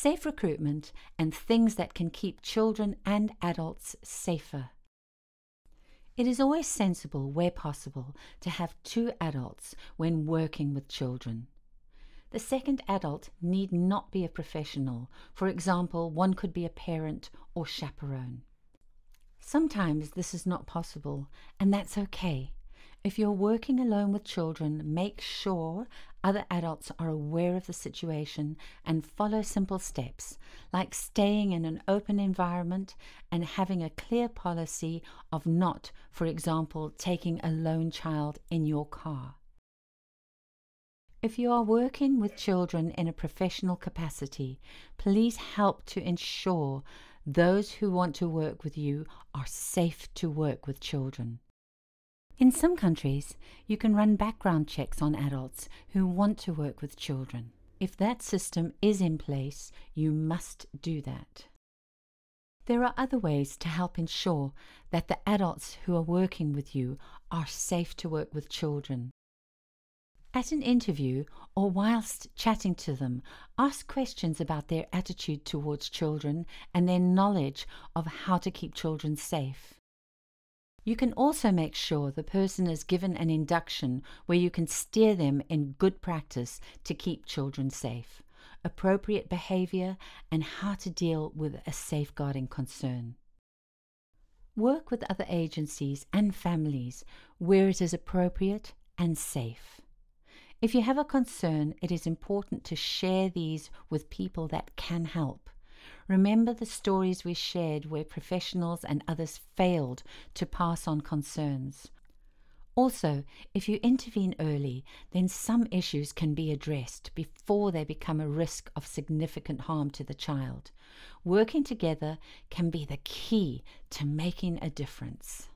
safe recruitment, and things that can keep children and adults safer. It is always sensible, where possible, to have two adults when working with children. The second adult need not be a professional. For example, one could be a parent or chaperone. Sometimes this is not possible, and that's okay. If you're working alone with children, make sure other adults are aware of the situation and follow simple steps, like staying in an open environment and having a clear policy of not, for example, taking a lone child in your car. If you are working with children in a professional capacity, please help to ensure those who want to work with you are safe to work with children. In some countries, you can run background checks on adults who want to work with children. If that system is in place, you must do that. There are other ways to help ensure that the adults who are working with you are safe to work with children. At an interview or whilst chatting to them, ask questions about their attitude towards children and their knowledge of how to keep children safe. You can also make sure the person is given an induction where you can steer them in good practice to keep children safe, appropriate behavior, and how to deal with a safeguarding concern. Work with other agencies and families where it is appropriate and safe. If you have a concern, it is important to share these with people that can help. Remember the stories we shared where professionals and others failed to pass on concerns. Also, if you intervene early, then some issues can be addressed before they become a risk of significant harm to the child. Working together can be the key to making a difference.